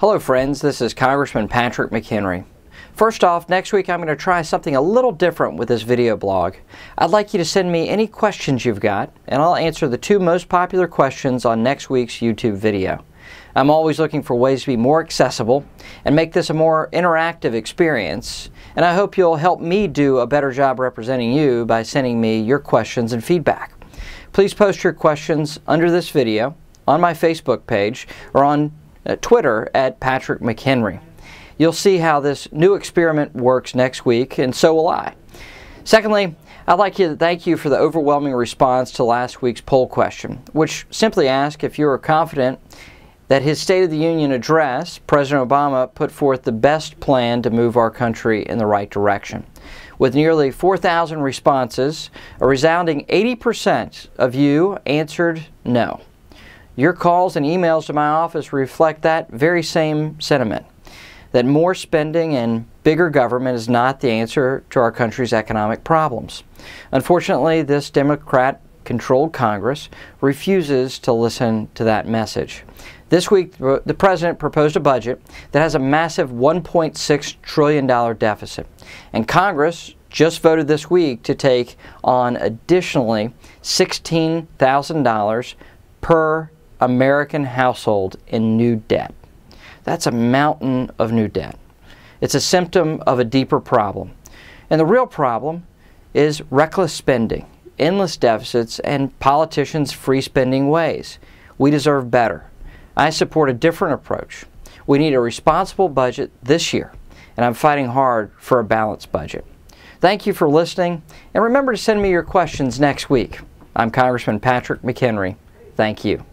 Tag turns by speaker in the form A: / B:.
A: Hello friends, this is Congressman Patrick McHenry. First off, next week I'm going to try something a little different with this video blog. I'd like you to send me any questions you've got, and I'll answer the two most popular questions on next week's YouTube video. I'm always looking for ways to be more accessible and make this a more interactive experience, and I hope you'll help me do a better job representing you by sending me your questions and feedback. Please post your questions under this video on my Facebook page or on Uh, Twitter at Patrick McHenry. You'll see how this new experiment works next week, and so will I. Secondly, I'd like to thank you for the overwhelming response to last week's poll question, which simply asked if you are confident that his State of the Union address, President Obama put forth the best plan to move our country in the right direction. With nearly 4,000 responses, a resounding 80% of you answered no. Your calls and emails to my office reflect that very same sentiment that more spending and bigger government is not the answer to our country's economic problems. Unfortunately, this Democrat controlled Congress refuses to listen to that message. This week, the President proposed a budget that has a massive $1.6 trillion deficit. And Congress just voted this week to take on additionally $16,000 per American household in new debt. That's a mountain of new debt. It's a symptom of a deeper problem. And the real problem is reckless spending, endless deficits, and politicians' free spending ways. We deserve better. I support a different approach. We need a responsible budget this year, and I'm fighting hard for a balanced budget. Thank you for listening, and remember to send me your questions next week. I'm Congressman Patrick McHenry. Thank you.